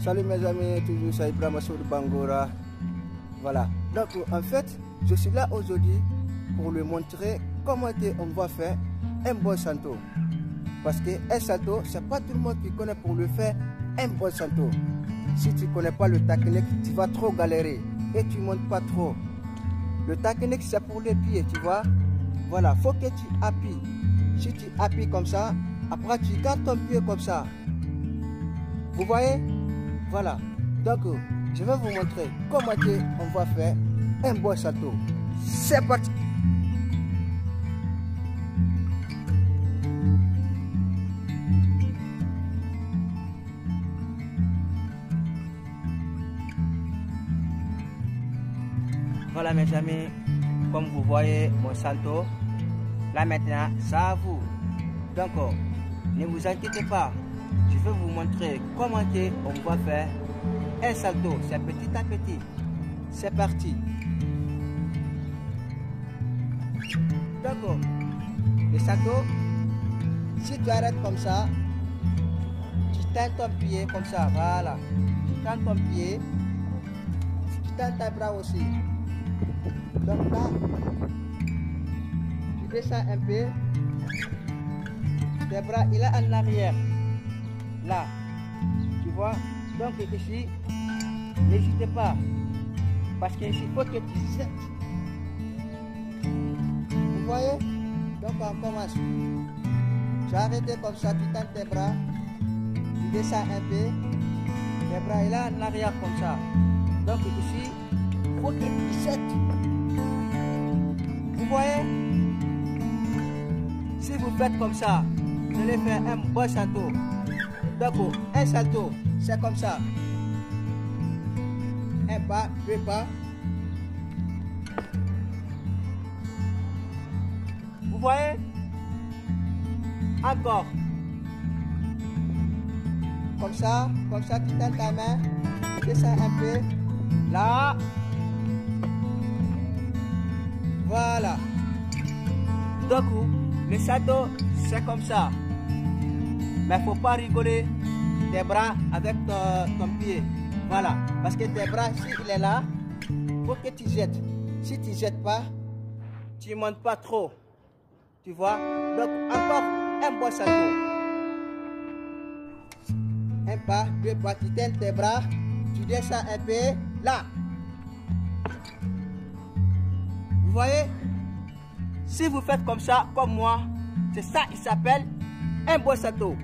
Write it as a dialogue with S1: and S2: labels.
S1: Salut mes amis, toujours ça Ibrahim de Bangora. Voilà. Donc en fait, je suis là aujourd'hui pour lui montrer comment on va faire un bon salto. Parce que un salto, c'est pas tout le monde qui connaît pour le faire un bon salto. Si tu connais pas le technique, tu vas trop galérer et tu montes pas trop. Le technique, c'est pour les pieds, tu vois. Voilà, faut que tu appuies. Si tu appuies comme ça, après tu gardes ton pied comme ça. Vous voyez? Voilà. Donc, je vais vous montrer comment on va faire un bon salto. C'est parti Voilà mes amis, comme vous voyez mon salto, là maintenant, ça à vous. Donc, ne vous inquiétez pas, vais vous montrer comment on va faire un salto. C'est petit à petit. C'est parti. D'accord. Le salto, si tu arrêtes comme ça, tu tends ton pied comme ça, voilà. Tu tends ton pied, tu tends tes bras aussi. Donc là, tu descends un peu. Tes bras, il est en arrière. Là. Tu vois? Donc ici, n'hésitez pas. Parce qu'ici, il faut que tu jettes. Vous voyez? Donc on commence. Tu arrêté comme ça, tu tends tes bras. Tu descends un peu. Tes bras, il est en arrière comme ça. Donc ici, il faut que tu jettes. Vous voyez? Si vous faites comme ça, vous allez faire un bon salto. D'accord, un salto, c'est comme ça. Un pas, deux pas. Vous voyez? Encore. Comme ça, comme ça, tu tends ta main, descends un peu. Là. Voilà. Donc, le salto, c'est comme ça. Mais faut pas rigoler tes bras avec ton, pied. Voilà. Parce que tes bras, s'il est là, faut que tu jettes. Si tu jettes pas, tu montes pas trop. Tu vois? Donc, encore un bon salto. Un pas, deux pas, tu tiens tes bras, tu descends un peu. Là. Vous voyez? Si vous faites comme ça, comme moi, c'est ça, il s'appelle un bon salto.